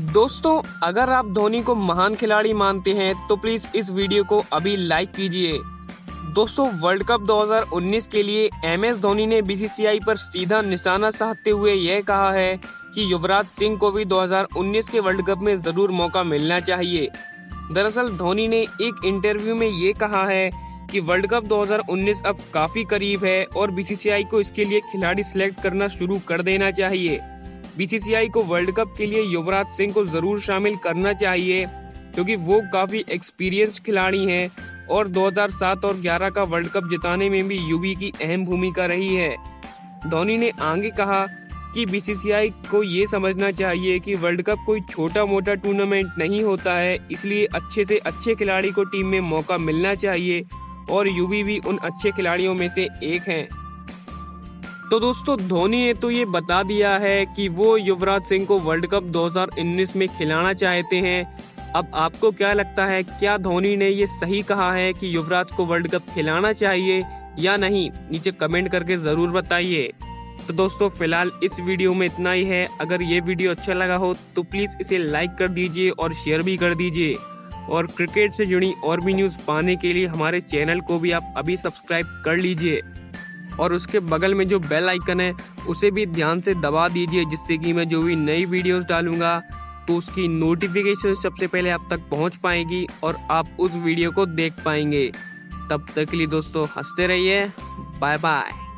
दोस्तों, अगर आप धोनी को महान खिलाड़ी मानते हैं तो प्लीज़ इस वीडियो को अभी लाइक कीजिए। दोस्तों वर्ल्ड कप 2019 के लिए एम एस धोनी ने बीसीसीआई पर सीधा निशाना साधते हुए यह कहा है कि युवराज सिंह को भी 2019 के वर्ल्ड कप में ज़रूर मौका मिलना चाहिए। दरअसल, धोनी ने एक इंटरव्यू में ये कहा है कि वर्ल्ड कप 2019 अब काफ़ी करीब है और बीसीसीआई को इसके लिए खिलाड़ी सिलेक्ट करना शुरू कर देना चाहिए। बीसीसीआई को वर्ल्ड कप के लिए युवराज सिंह को ज़रूर शामिल करना चाहिए, क्योंकि वो काफ़ी एक्सपीरियंस खिलाड़ी हैं और 2007 और 11 का वर्ल्ड कप जिताने में भी यूवी की अहम भूमिका रही है। धोनी ने आगे कहा कि बीसीसीआई को ये समझना चाहिए कि वर्ल्ड कप कोई छोटा मोटा टूर्नामेंट नहीं होता है, इसलिए अच्छे से अच्छे खिलाड़ी को टीम में मौका मिलना चाहिए और यूवी भी उन अच्छे खिलाड़ियों में से एक हैं। तो दोस्तों, धोनी ने तो ये बता दिया है कि वो युवराज सिंह को वर्ल्ड कप 2019 में खिलाना चाहते हैं। अब आपको क्या लगता है, क्या धोनी ने ये सही कहा है कि युवराज को वर्ल्ड कप खिलाना चाहिए या नहीं? नीचे कमेंट करके ज़रूर बताइए। तो दोस्तों, फ़िलहाल इस वीडियो में इतना ही है। अगर ये वीडियो अच्छा लगा हो तो प्लीज़ इसे लाइक कर दीजिए और शेयर भी कर दीजिए। और क्रिकेट से जुड़ी और भी न्यूज़ पाने के लिए हमारे चैनल को भी आप अभी सब्सक्राइब कर लीजिए। और उसके बगल में जो बेल आइकन है, उसे भी ध्यान से दबा दीजिए, जिससे कि मैं जो भी नई वीडियोस डालूँगा तो उसकी नोटिफिकेशन सबसे पहले आप तक पहुँच पाएगी और आप उस वीडियो को देख पाएँगे। तब तक के लिए दोस्तों, हँसते रहिए। Bye bye